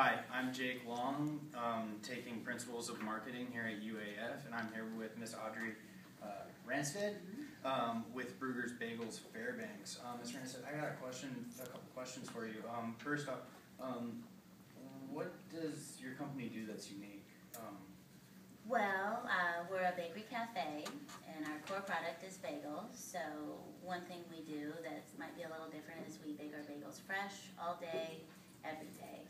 Hi, I'm Jake Long, um, taking Principles of Marketing here at UAF, and I'm here with Miss Audrey uh, Ranstead um, with Bruegger's Bagels Fairbanks. Um, Ms. Ranstead, I got a question, a couple questions for you. Um, first off, um, what does your company do that's unique? Um, Well, uh, we're a bakery cafe, and our core product is bagels. So one thing we do that might be a little different is we bake our bagels fresh, all day, every day.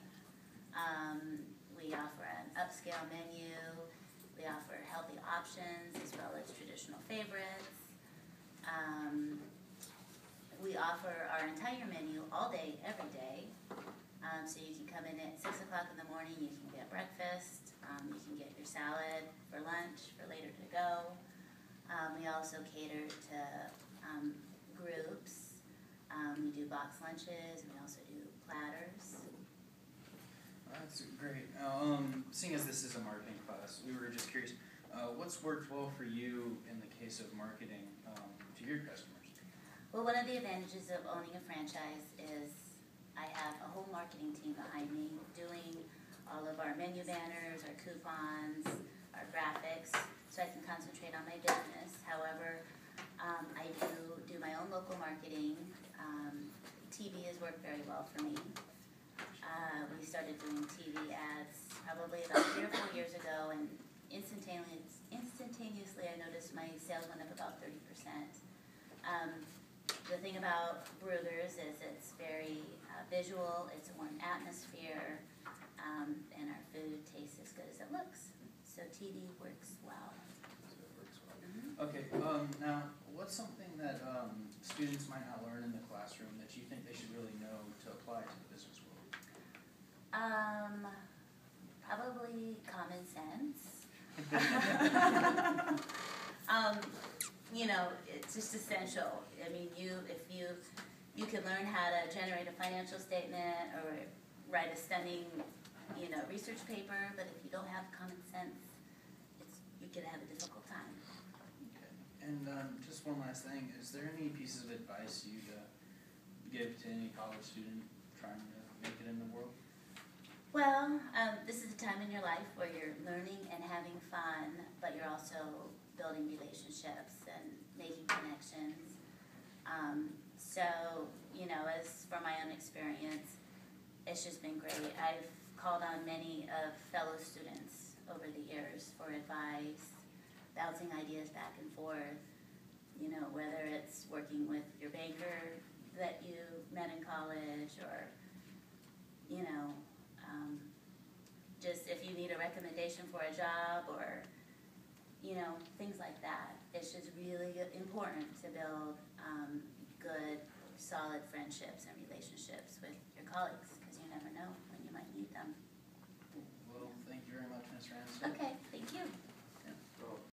Um, we offer an upscale menu. We offer healthy options as well as traditional favorites. Um, we offer our entire menu all day, every day. Um, so you can come in at six o'clock in the morning, you can get breakfast, um, you can get your salad for lunch, for later to go. Um, we also cater to, um, groups. Um, we do box lunches, we also do platters. That's great. Um, seeing as this is a marketing class, we were just curious, uh, what's worked well for you in the case of marketing um, to your customers? Well, one of the advantages of owning a franchise is I have a whole marketing team behind me doing all of our menu banners, our coupons, our graphics, so I can concentrate on my business. However, um, I do do my own local marketing. Um, TV has worked very well for me. Uh, we started doing TV ads probably about three or four years ago, and instantaneously, instantaneously, I noticed my sales went up about thirty percent. Um, the thing about Bruegger's is it's very uh, visual, it's a warm atmosphere, um, and our food tastes as good as it looks. So TV works well. So works well. Okay, um, now, what's something that um, students might not learn in the classroom that you think they should really know to apply to the business world? Um, probably common sense. um, you know, it's just essential. I mean, you if you you can learn how to generate a financial statement or write a stunning, you know, research paper, but if you don't have common sense, it's you could have a difficult time. Okay. And um, just one last thing, is there any pieces of advice you'd uh, give to any college student trying to make it in the world? Well, um, this is a time in your life where you're learning and having fun, but you're also building relationships and making connections. Um, so, you know, as for my own experience, it's just been great. I've called on many of fellow students over the years for advice, bouncing ideas back and forth. You know, whether it's working with your banker that you met in college or, you know, um, just if you need a recommendation for a job or, you know, things like that. It's just really important to build um, good, solid friendships and relationships with your colleagues because you never know.